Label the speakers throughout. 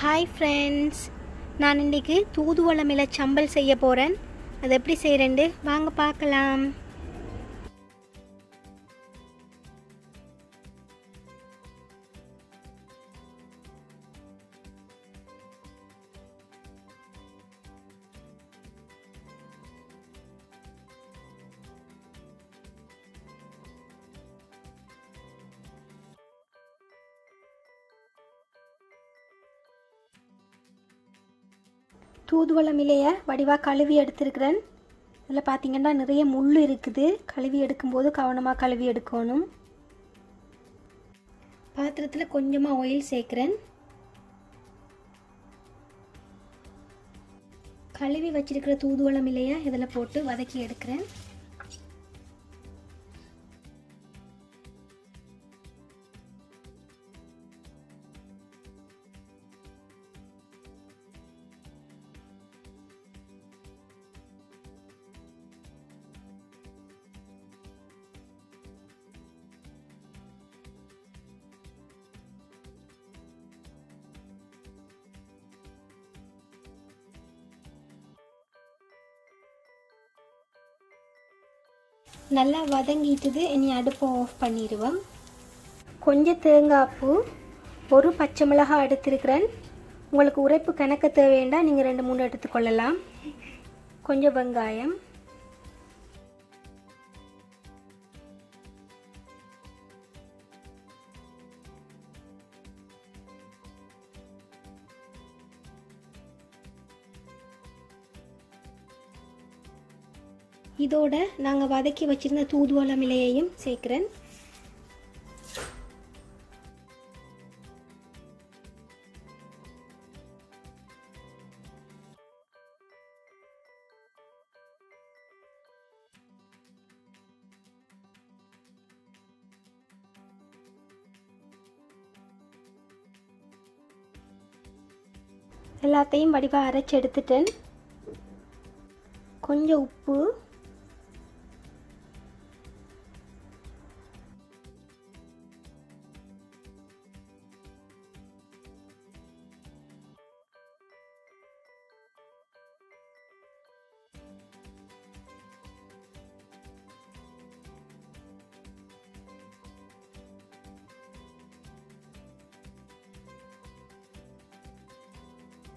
Speaker 1: Hi friends நான் இன்றைக்கி தூதுவளமில சம்பல் செய்ய போகிறேன் அது எப்படி செய்கிறேன்ட்டு வாங்க பார்க்கலாம். தூதுவளம் இலையை வடிவாக கழுவி எடுத்துருக்கிறேன். இதில் பார்த்தீங்கன்னா நிறைய முள் இருக்குது. கழுவி எடுக்கும்போது கவனமாக கழுவி எடுக்கணும். பாத்திரத்தில் கொஞ்சமாக ஆயில் சேர்க்குறேன். கழுவி வச்சிருக்கிற தூதுவளம் இலையை இதில் போட்டு வதக்கி எடுக்கிறேன். நல்லா வதங்கிட்டுது. இனி அடுப்பை ஆஃப் பண்ணிடுவோம். கொஞ்சம் தேங்காய் பூ ஒரு பச்சை மிளகாய் எடுத்துருக்கிறேன். உங்களுக்கு உரைப்பு கணக்கு தேவைண்டா நீங்கள் ரெண்டு மூணு எடுத்துக்கொள்ளலாம். கொஞ்சம் வெங்காயம். இதோட நாங்கள் வதக்கி வச்சிருந்த தூதுவளம் இலையையும் சேர்க்குறேன். எல்லாத்தையும் வடிவாக அரைச்சி எடுத்துட்டேன். கொஞ்சம் உப்பு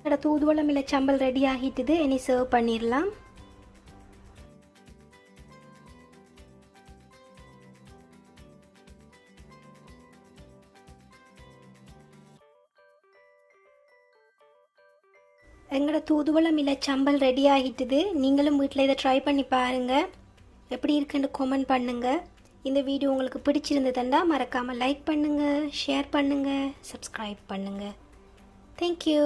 Speaker 1: என்னோட தூதுவளம் இல்லை சம்பல் ரெடி ஆகிட்டுது. இனி சர்வ் பண்ணிடலாம் எங்களோட தூதுவளம் இல்லை சம்பல் ரெடி ஆகிட்டுது. நீங்களும் வீட்டில் இதை ட்ரை பண்ணி பாருங்கள் எப்படி இருக்குன்னு கமெண்ட் பண்ணுங்கள் இந்த வீடியோ உங்களுக்கு பிடிச்சிருந்ததுண்டா மறக்காமல் லைக் பண்ணுங்கள் ஷேர் பண்ணுங்கள் சப்ஸ்கிரைப் பண்ணுங்கள் தேங்க்யூ